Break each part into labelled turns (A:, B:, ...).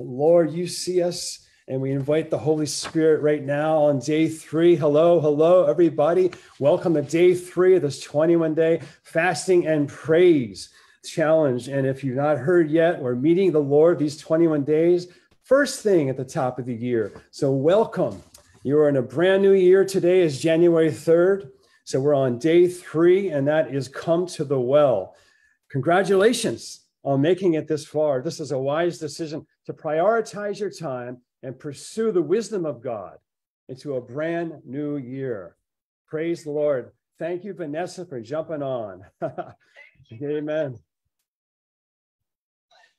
A: Lord, you see us. And we invite the Holy Spirit right now on day three. Hello, hello, everybody. Welcome to day three of this 21 day fasting and praise challenge. And if you've not heard yet, we're meeting the Lord these 21 days, first thing at the top of the year. So, welcome. You're in a brand new year. Today is January 3rd. So, we're on day three, and that is Come to the Well. Congratulations on making it this far. This is a wise decision to prioritize your time and pursue the wisdom of God into a brand new year. Praise the Lord. Thank you, Vanessa, for jumping on. Amen.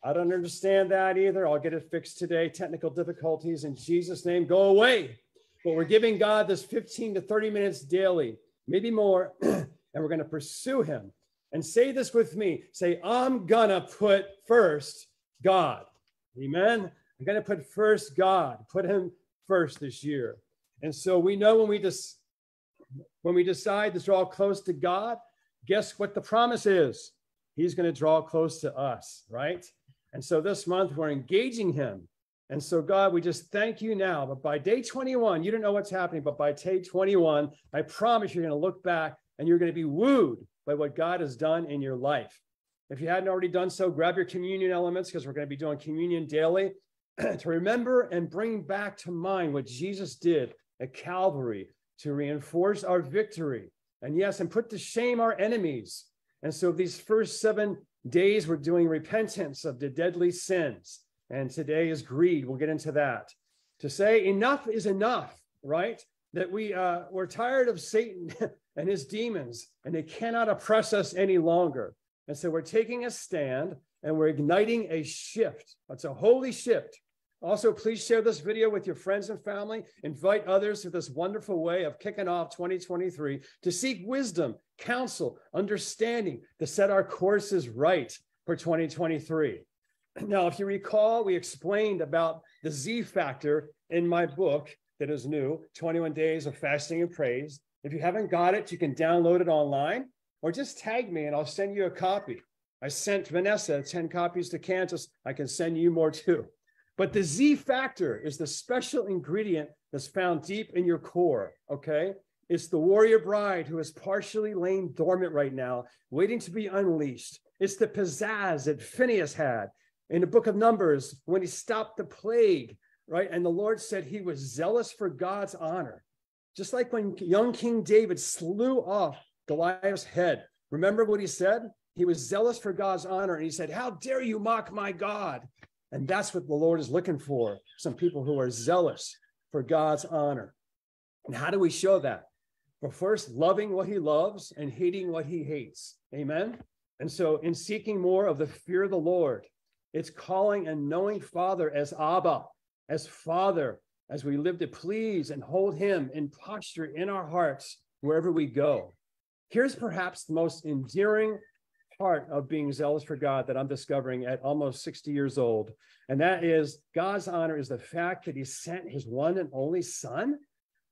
A: I don't understand that either. I'll get it fixed today. Technical difficulties in Jesus' name go away. But we're giving God this 15 to 30 minutes daily, maybe more, and we're going to pursue Him. And say this with me say, I'm going to put first God. Amen. I'm going to put first God, put him first this year. And so we know when we just when we decide to draw close to God, guess what the promise is? He's going to draw close to us, right? And so this month we're engaging him. And so, God, we just thank you now. But by day 21, you don't know what's happening, but by day 21, I promise you're going to look back and you're going to be wooed by what God has done in your life. If you hadn't already done so, grab your communion elements because we're going to be doing communion daily. to remember and bring back to mind what Jesus did at Calvary to reinforce our victory. And yes, and put to shame our enemies. And so these first seven days, we're doing repentance of the deadly sins. And today is greed. We'll get into that. To say enough is enough, right? That we uh, we're tired of Satan and his demons, and they cannot oppress us any longer. And so we're taking a stand and we're igniting a shift. It's a holy shift. Also, please share this video with your friends and family. Invite others to this wonderful way of kicking off 2023 to seek wisdom, counsel, understanding, to set our courses right for 2023. Now, if you recall, we explained about the Z factor in my book that is new 21 Days of Fasting and Praise. If you haven't got it, you can download it online or just tag me and I'll send you a copy. I sent Vanessa 10 copies to Kansas. I can send you more too. But the Z factor is the special ingredient that's found deep in your core, okay? It's the warrior bride who is partially laying dormant right now, waiting to be unleashed. It's the pizzazz that Phineas had in the book of Numbers when he stopped the plague, right? And the Lord said he was zealous for God's honor. Just like when young King David slew off Goliath's head. Remember what he said? He was zealous for God's honor. And he said, How dare you mock my God? And that's what the Lord is looking for some people who are zealous for God's honor. And how do we show that? Well, first, loving what he loves and hating what he hates. Amen. And so, in seeking more of the fear of the Lord, it's calling and knowing Father as Abba, as Father, as we live to please and hold him in posture in our hearts wherever we go. Here's perhaps the most endearing part of being zealous for God that I'm discovering at almost 60 years old. And that is God's honor is the fact that he sent his one and only son,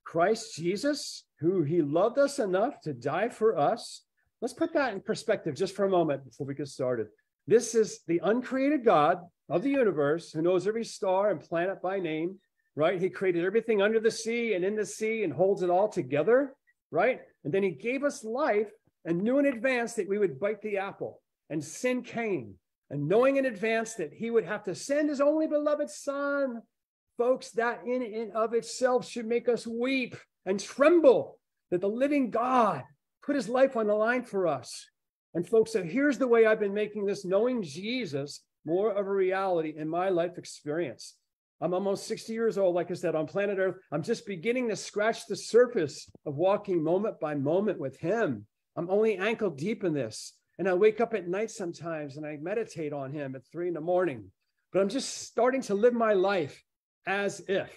A: Christ Jesus, who he loved us enough to die for us. Let's put that in perspective just for a moment before we get started. This is the uncreated God of the universe who knows every star and planet by name, right? He created everything under the sea and in the sea and holds it all together, right? And then he gave us life and knew in advance that we would bite the apple and sin came. And knowing in advance that he would have to send his only beloved son, folks, that in and of itself should make us weep and tremble that the living God put his life on the line for us. And folks, so here's the way I've been making this knowing Jesus more of a reality in my life experience. I'm almost 60 years old, like I said, on planet Earth. I'm just beginning to scratch the surface of walking moment by moment with Him. I'm only ankle deep in this. And I wake up at night sometimes and I meditate on Him at three in the morning. But I'm just starting to live my life as if.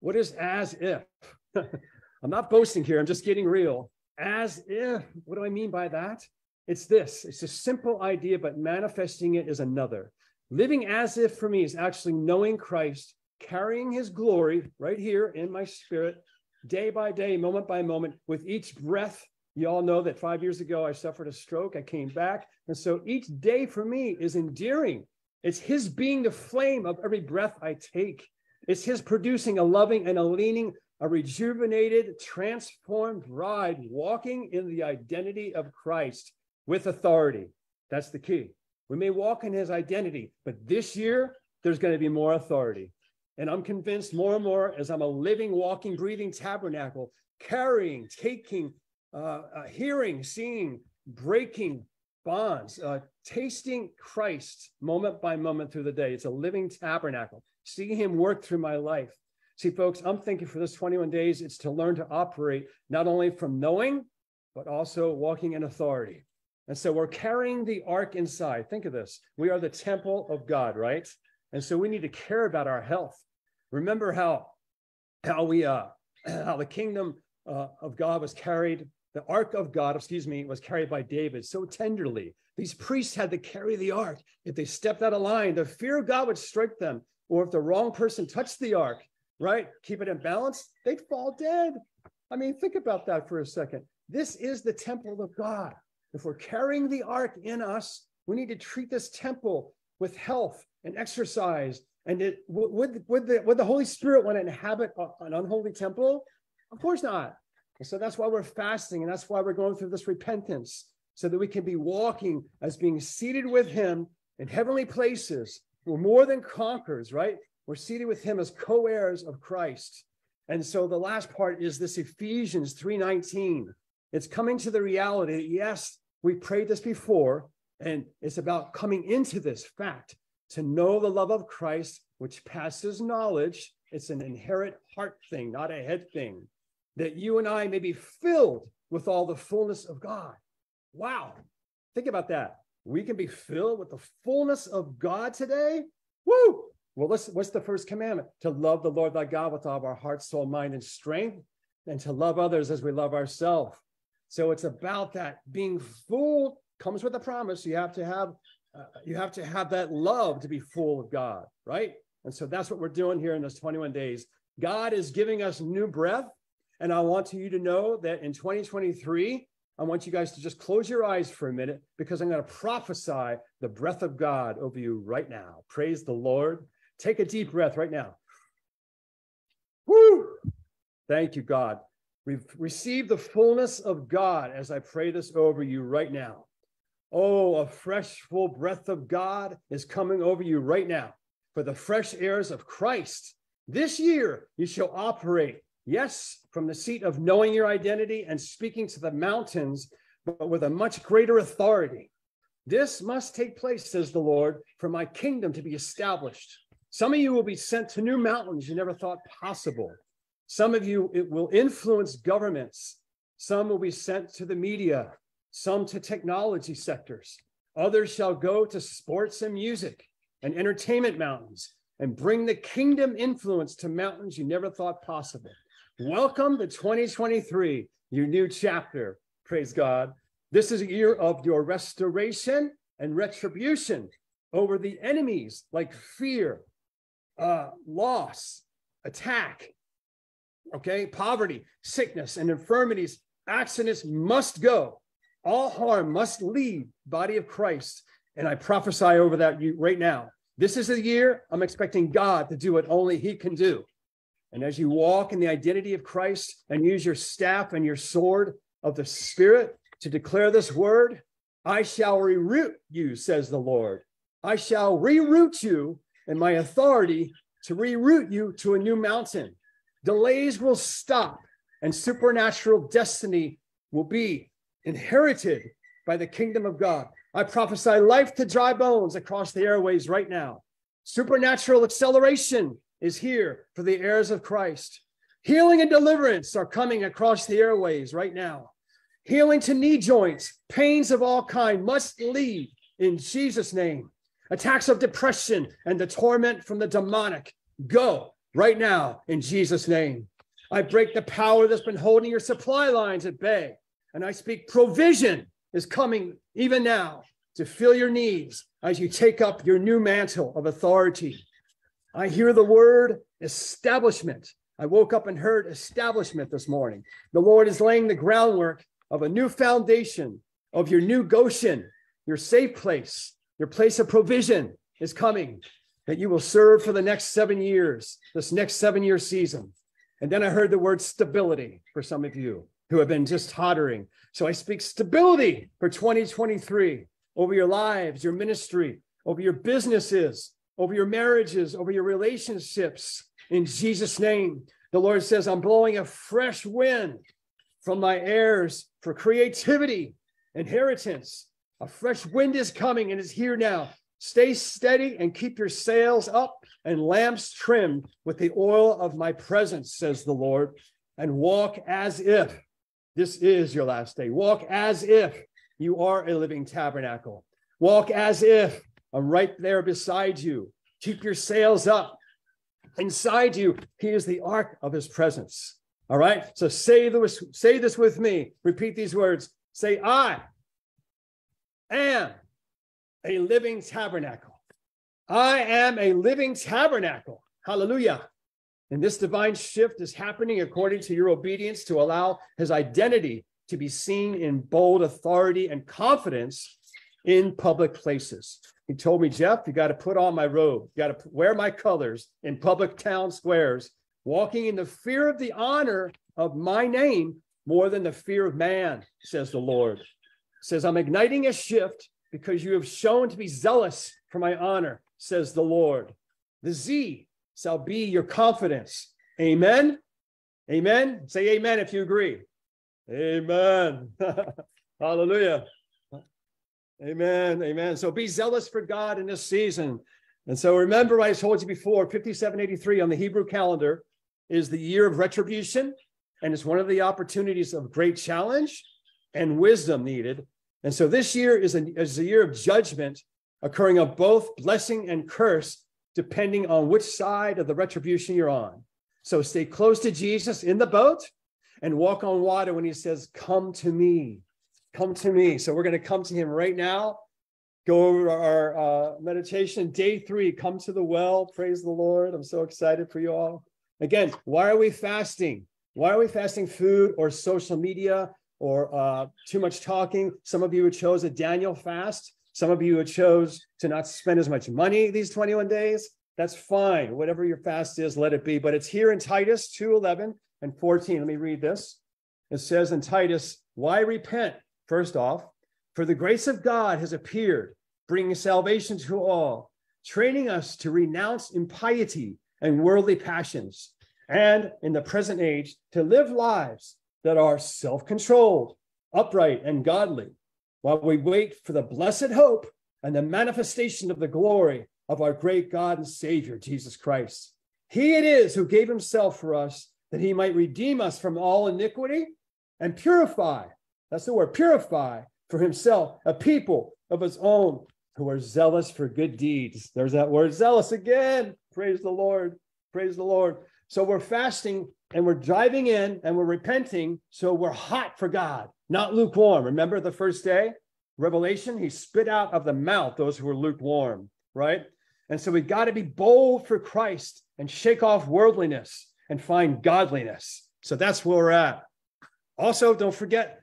A: What is as if? I'm not boasting here, I'm just getting real. As if. What do I mean by that? It's this it's a simple idea, but manifesting it is another. Living as if for me is actually knowing Christ, carrying his glory right here in my spirit, day by day, moment by moment, with each breath. You all know that five years ago I suffered a stroke. I came back. And so each day for me is endearing It's his being the flame of every breath I take. It's his producing a loving and a leaning, a rejuvenated, transformed bride walking in the identity of Christ with authority. That's the key. We may walk in his identity, but this year there's going to be more authority. And I'm convinced more and more as I'm a living, walking, breathing tabernacle, carrying, taking, uh, uh, hearing, seeing, breaking bonds, uh, tasting Christ moment by moment through the day. It's a living tabernacle, seeing him work through my life. See, folks, I'm thinking for this 21 days, it's to learn to operate not only from knowing, but also walking in authority. And so we're carrying the ark inside. Think of this. We are the temple of God, right? And so we need to care about our health. Remember how how we uh how the kingdom uh, of God was carried, the ark of God, excuse me, was carried by David so tenderly. These priests had to carry the ark. If they stepped out of line, the fear of God would strike them. Or if the wrong person touched the ark, right, keep it in balance, they'd fall dead. I mean, think about that for a second. This is the temple of God. If we're carrying the ark in us, we need to treat this temple with health and exercise. And it, would, would, the, would the Holy Spirit want to inhabit an unholy temple? Of course not. So that's why we're fasting and that's why we're going through this repentance so that we can be walking as being seated with Him in heavenly places. We're more than conquerors, right? We're seated with Him as co heirs of Christ. And so the last part is this Ephesians 3:19. It's coming to the reality that yes, we prayed this before, and it's about coming into this fact to know the love of Christ, which passes knowledge. It's an inherent heart thing, not a head thing. That you and I may be filled with all the fullness of God. Wow. Think about that. We can be filled with the fullness of God today. Woo! Well, what's, what's the first commandment? To love the Lord thy God with all of our heart, soul, mind, and strength, and to love others as we love ourselves. So it's about that being full comes with a promise. You have to have uh, you have to have that love to be full of God, right? And so that's what we're doing here in those 21 days. God is giving us new breath, and I want you to know that in 2023, I want you guys to just close your eyes for a minute because I'm going to prophesy the breath of God over you right now. Praise the Lord. Take a deep breath right now. Woo! Thank you, God. We've receive the fullness of God as I pray this over you right now. Oh, a fresh, full breath of God is coming over you right now for the fresh airs of Christ. This year, you shall operate, yes, from the seat of knowing your identity and speaking to the mountains, but with a much greater authority. This must take place, says the Lord, for my kingdom to be established. Some of you will be sent to new mountains you never thought possible. Some of you, it will influence governments. Some will be sent to the media, some to technology sectors. Others shall go to sports and music and entertainment mountains and bring the kingdom influence to mountains you never thought possible. Welcome to 2023, your new chapter. Praise God. This is a year of your restoration and retribution over the enemies like fear, uh, loss, attack, okay? Poverty, sickness, and infirmities, accidents must go. All harm must leave body of Christ. And I prophesy over that you right now. This is the year I'm expecting God to do what only He can do. And as you walk in the identity of Christ and use your staff and your sword of the Spirit to declare this word, I shall reroot you, says the Lord. I shall reroot you in my authority to reroot you to a new mountain. Delays will stop, and supernatural destiny will be inherited by the kingdom of God. I prophesy life to dry bones across the airways right now. Supernatural acceleration is here for the heirs of Christ. Healing and deliverance are coming across the airways right now. Healing to knee joints, pains of all kind must leave in Jesus' name. Attacks of depression and the torment from the demonic go right now in Jesus' name. I break the power that's been holding your supply lines at bay. And I speak provision is coming even now to fill your needs as you take up your new mantle of authority. I hear the word establishment. I woke up and heard establishment this morning. The Lord is laying the groundwork of a new foundation of your new Goshen, your safe place, your place of provision, is coming, that you will serve for the next seven years, this next seven year season. And then I heard the word stability for some of you who have been just tottering. So I speak stability for 2023 over your lives, your ministry, over your businesses, over your marriages, over your relationships. In Jesus' name, the Lord says, I'm blowing a fresh wind from my heirs for creativity, inheritance. A fresh wind is coming and is here now. Stay steady and keep your sails up and lamps trimmed with the oil of my presence, says the Lord, and walk as if this is your last day. Walk as if you are a living tabernacle. Walk as if I'm right there beside you. Keep your sails up. Inside you, he is the ark of his presence. All right. So say this, say this with me. Repeat these words. Say, I am a living tabernacle. I am a living tabernacle. Hallelujah. And this divine shift is happening according to your obedience to allow his identity to be seen in bold authority and confidence in public places. He told me, Jeff, you got to put on my robe, you got to wear my colors in public town squares, walking in the fear of the honor of my name more than the fear of man, says the Lord. Says, I'm igniting a shift because you have shown to be zealous for my honor, says the Lord. The Z shall be your confidence. Amen. Amen. Say amen if you agree. Amen. Hallelujah. Amen. Amen. So be zealous for God in this season. And so remember, I told you before 5783 on the Hebrew calendar is the year of retribution. And it's one of the opportunities of great challenge and wisdom needed and so this year is a, is a year of judgment occurring of both blessing and curse, depending on which side of the retribution you're on. So stay close to Jesus in the boat and walk on water when he says, Come to me, come to me. So we're going to come to him right now. Go over our uh, meditation. Day three, come to the well. Praise the Lord. I'm so excited for you all. Again, why are we fasting? Why are we fasting food or social media or uh, too much talking. Some of you chose a Daniel fast. Some of you chose to not spend as much money these 21 days. That's fine. Whatever your fast is, let it be. But it's here in Titus 2:11 and 14. Let me read this. It says in Titus, Why repent? First off, for the grace of God has appeared, bringing salvation to all, training us to renounce impiety and worldly passions, and in the present age to live lives that are self controlled, upright, and godly, while we wait for the blessed hope and the manifestation of the glory of our great God and Savior, Jesus Christ. He it is who gave himself for us that he might redeem us from all iniquity and purify, that's the word, purify for himself a people of his own who are zealous for good deeds. There's that word zealous again. Praise the Lord. Praise the Lord. So we're fasting and we're driving in and we're repenting. So we're hot for God, not lukewarm. Remember the first day? Revelation, he spit out of the mouth those who were lukewarm, right? And so we've got to be bold for Christ and shake off worldliness and find godliness. So that's where we're at. Also, don't forget,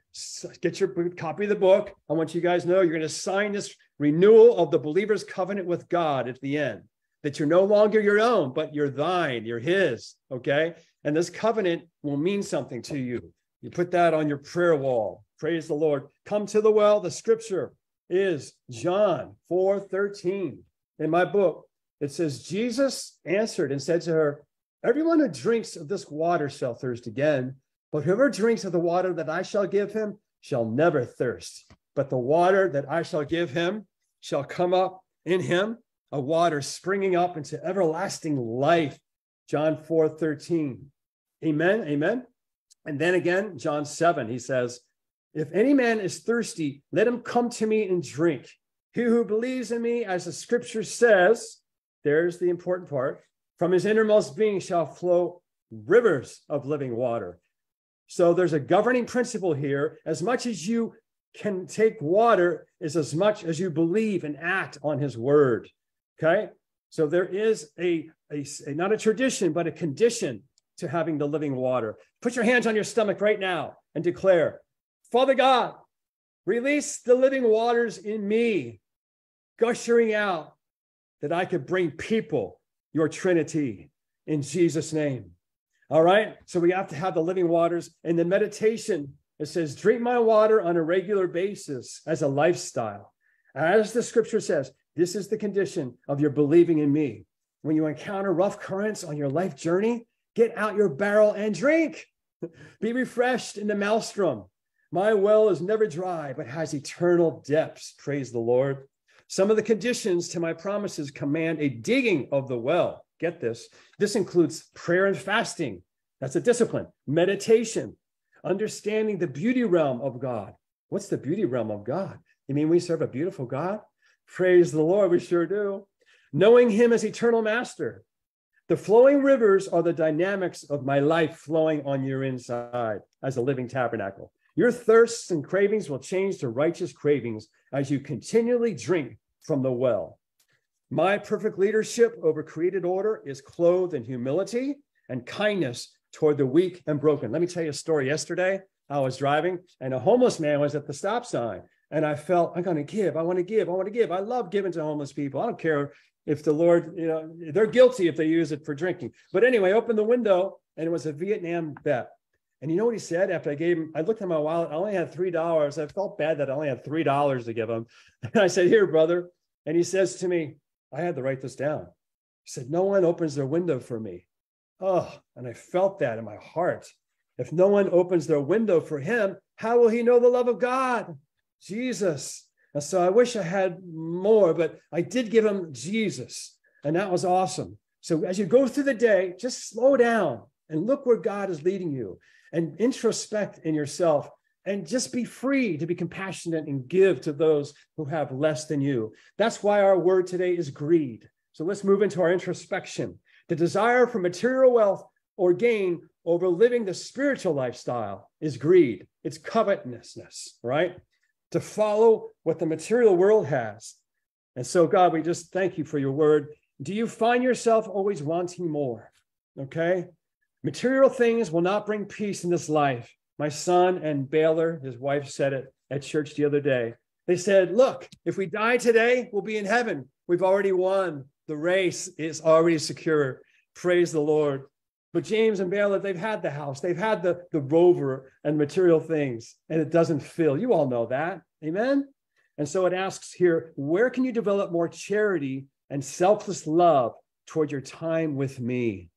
A: get your copy of the book. I want you guys know you're going to sign this renewal of the believer's covenant with God at the end, that you're no longer your own, but you're thine, you're his. Okay. And this covenant will mean something to you. You put that on your prayer wall. Praise the Lord. Come to the well. The scripture is John 4 13. In my book, it says, Jesus answered and said to her, Everyone who drinks of this water shall thirst again, but whoever drinks of the water that I shall give him shall never thirst. But the water that I shall give him shall come up in him, a water springing up into everlasting life. John 4 13. Amen. Amen. And then again, John 7, he says, If any man is thirsty, let him come to me and drink. He who believes in me, as the scripture says, there's the important part, from his innermost being shall flow rivers of living water. So there's a governing principle here. As much as you can take water, is as much as you believe and act on his word. Okay. So there is a, a, a not a tradition, but a condition to having the living water. Put your hands on your stomach right now and declare, Father God, release the living waters in me, gushing out that I could bring people your Trinity in Jesus' name. All right. So we have to have the living waters. And the meditation, it says, drink my water on a regular basis as a lifestyle. As the scripture says, this is the condition of your believing in me. When you encounter rough currents on your life journey, get out your barrel and drink. Be refreshed in the maelstrom. My well is never dry, but has eternal depths. Praise the Lord. Some of the conditions to my promises command a digging of the well. Get this. This includes prayer and fasting. That's a discipline. Meditation, understanding the beauty realm of God. What's the beauty realm of God? You mean we serve a beautiful God? Praise the Lord, we sure do. Knowing Him as eternal master. The flowing rivers are the dynamics of my life flowing on your inside as a living tabernacle. Your thirsts and cravings will change to righteous cravings as you continually drink from the well. My perfect leadership over created order is clothed in humility and kindness toward the weak and broken. Let me tell you a story. Yesterday, I was driving and a homeless man was at the stop sign. And I felt, I'm going to give. I want to give. I want to give. I love giving to homeless people. I don't care if the Lord, you know, they're guilty if they use it for drinking. But anyway, I opened the window and it was a Vietnam vet. And you know what he said after I gave him? I looked at my wallet. I only had three dollars. I felt bad that I only had three dollars to give him. And I said, "Here, brother." And he says to me, "I had to write this down." He said, "No one opens their window for me." Oh, and I felt that in my heart. If no one opens their window for him, how will he know the love of God? Jesus. And so I wish I had more, but I did give him Jesus, and that was awesome. So as you go through the day, just slow down and look where God is leading you and introspect in yourself and just be free to be compassionate and give to those who have less than you. That's why our word today is greed. So let's move into our introspection. The desire for material wealth or gain over living the spiritual lifestyle is greed. It's covetousness, right? To follow what the material world has. And so, God, we just thank you for your word. Do you find yourself always wanting more? Okay. Material things will not bring peace in this life. My son and Baylor, his wife, said it at church the other day. They said, Look, if we die today, we'll be in heaven. We've already won. The race is already secure. Praise the Lord. But James and Baylor, they've had the house, they've had the, the rover and material things, and it doesn't fill. You all know that. Amen. And so it asks here, where can you develop more charity and selfless love toward your time with me?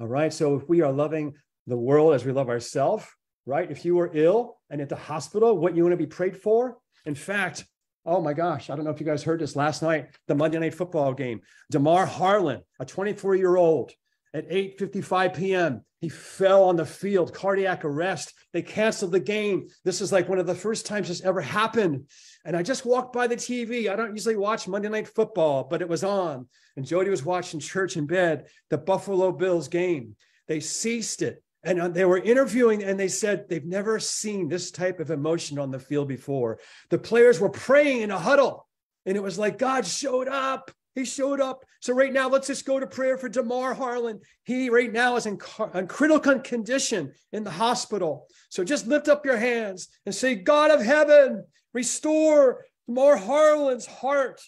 A: All right. So if we are loving the world as we love ourselves, right? If you are ill and at the hospital, what you want to be prayed for? In fact, oh my gosh, I don't know if you guys heard this last night, the Monday night football game. Damar Hamlin, a 24 year old, at 8:55 p.m. He fell on the field, cardiac arrest. They canceled the game. This is like one of the first times this ever happened. And I just walked by the TV. I don't usually watch Monday Night Football, but it was on. And Jody was watching church in bed, the Buffalo Bills game. They ceased it. And uh, they were interviewing, and they said they've never seen this type of emotion on the field before. The players were praying in a huddle, and it was like God showed up. He showed up. So right now, let's just go to prayer for Damar Hamlin. He right now is in, in critical condition in the hospital. So just lift up your hands and say, God of heaven, restore Damar Hamlin's heart.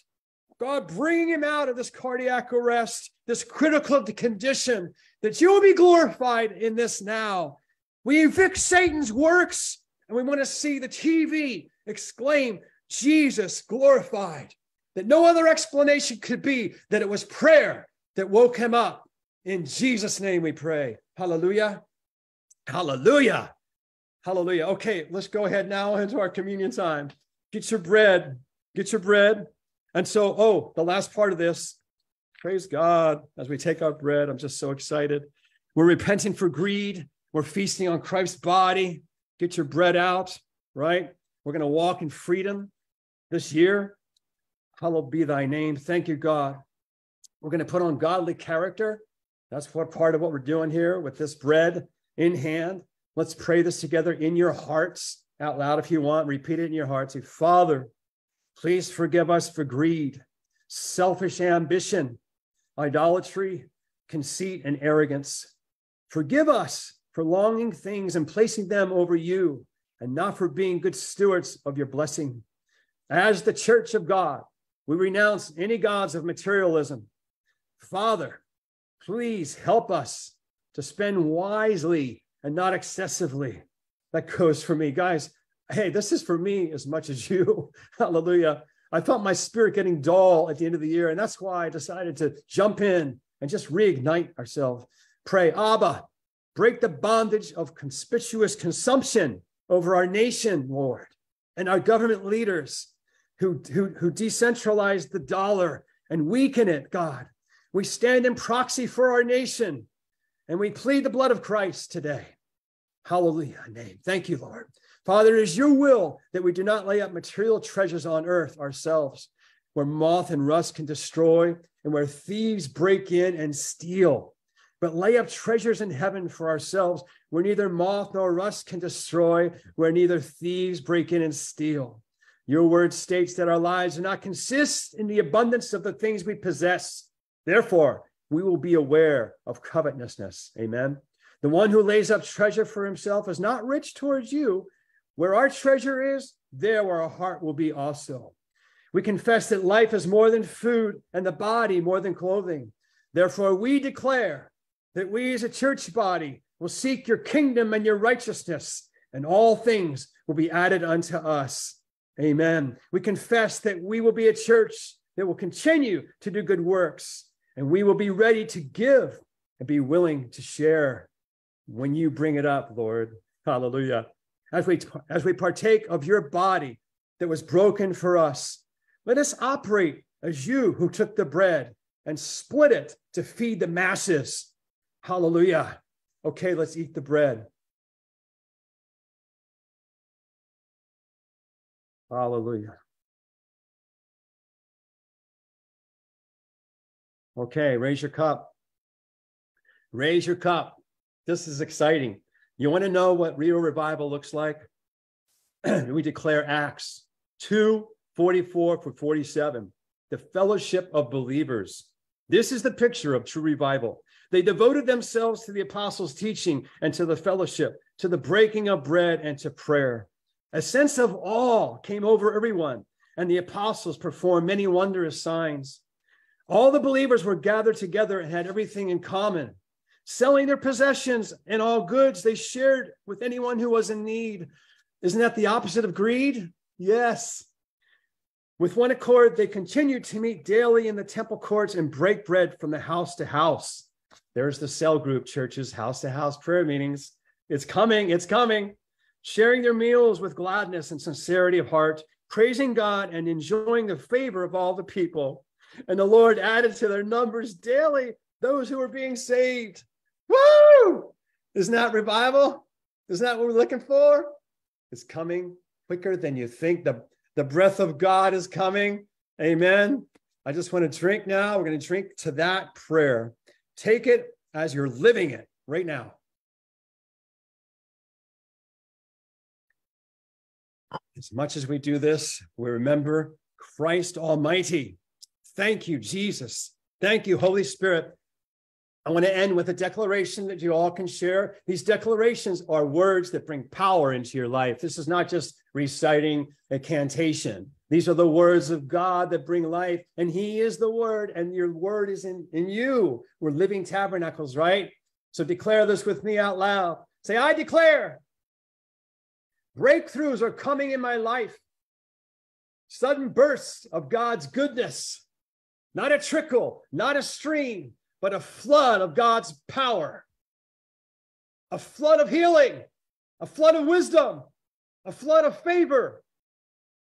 A: God, bring him out of this cardiac arrest, this critical condition, that you will be glorified in this now. We evict Satan's works, and we want to see the TV exclaim, Jesus glorified that no other explanation could be that it was prayer that woke him up. In Jesus' name we pray. Hallelujah. Hallelujah. Hallelujah. Okay, let's go ahead now into our communion time. Get your bread. Get your bread. And so, oh, the last part of this, praise God, as we take our bread, I'm just so excited. We're repenting for greed. We're feasting on Christ's body. Get your bread out, right? We're going to walk in freedom this year. Hallowed be thy name. Thank you, God. We're going to put on godly character. That's what part of what we're doing here with this bread in hand. Let's pray this together in your hearts out loud if you want. Repeat it in your hearts. Say, Father, please forgive us for greed, selfish ambition, idolatry, conceit, and arrogance. Forgive us for longing things and placing them over you, and not for being good stewards of your blessing. As the church of God, We renounce any gods of materialism. Father, please help us to spend wisely and not excessively. That goes for me. Guys, hey, this is for me as much as you. Hallelujah. I felt my spirit getting dull at the end of the year, and that's why I decided to jump in and just reignite ourselves. Pray, Abba, break the bondage of conspicuous consumption over our nation, Lord, and our government leaders who, who, who decentralize the dollar and weaken it, God. We stand in proxy for our nation and we plead the blood of Christ today. Hallelujah. Name. Thank you, Lord. Father, it is your will that we do not lay up material treasures on earth ourselves, where moth and rust can destroy and where thieves break in and steal, but lay up treasures in heaven for ourselves, where neither moth nor rust can destroy, where neither thieves break in and steal. Your word states that our lives do not consist in the abundance of the things we possess. Therefore, we will be aware of covetousness. Amen. The one who lays up treasure for himself is not rich towards you, where our treasure is, there where our heart will be also. We confess that life is more than food and the body more than clothing. Therefore, we declare that we as a church body will seek your kingdom and your righteousness, and all things will be added unto us. Amen. We confess that we will be a church that will continue to do good works, and we will be ready to give and be willing to share when you bring it up, Lord. Hallelujah as we, as we partake of your body that was broken for us. Let us operate as you who took the bread and split it to feed the masses. Hallelujah. Okay, let's eat the bread. Hallelujah. Okay, raise your cup. Raise your cup. This is exciting. You want to know what real revival looks like? we declare Acts 2 44 for 47, the fellowship of believers. This is the picture of true revival. They devoted themselves to the apostles' teaching and to the fellowship, to the breaking of bread and to prayer. A sense of awe came over everyone, and the apostles performed many wondrous signs. All the believers were gathered together and had everything in common selling their possessions and all goods they shared with anyone who was in need. Isn't that the opposite of greed? Yes. With one accord, they continued to meet daily in the temple courts and break bread from the house to house. There's the cell group churches, house to house prayer meetings. It's coming, it's coming. Sharing their meals with gladness and sincerity of heart, praising God and enjoying the favor of all the people. And the Lord added to their numbers daily those who were being saved. Woo! Isn't that revival? Isn't that what we're looking for? It's coming quicker than you think. The, the breath of God is coming. Amen. I just want to drink now. We're going to drink to that prayer. Take it as you're living it right now. As much as we do this, we remember Christ Almighty. Thank you, Jesus. Thank you, Holy Spirit, I want to end with a declaration that you all can share. These declarations are words that bring power into your life. This is not just reciting a cantation. These are the words of God that bring life, and He is the Word, and your Word is in, in you. We're living tabernacles, right? So declare this with me out loud. Say, I declare breakthroughs are coming in my life, sudden bursts of God's goodness, not a trickle, not a stream, but a flood of God's power, a flood of healing, a flood of wisdom, a flood of favor.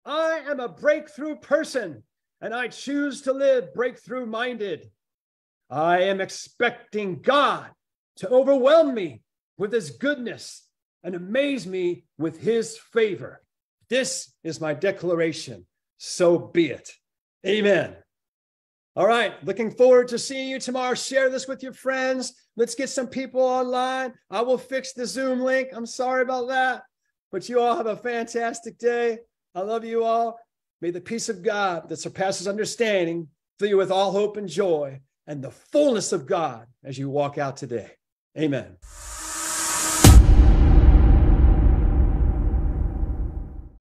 A: I am a breakthrough person and I choose to live breakthrough minded. I am expecting God to overwhelm me with his goodness and amaze me with his favor. This is my declaration. So be it. Amen. All right. Looking forward to seeing you tomorrow. Share this with your friends. Let's get some people online. I will fix the Zoom link. I'm sorry about that. But you all have a fantastic day. I love you all. May the peace of God that surpasses understanding fill you with all hope and joy and the fullness of God as you walk out today. Amen.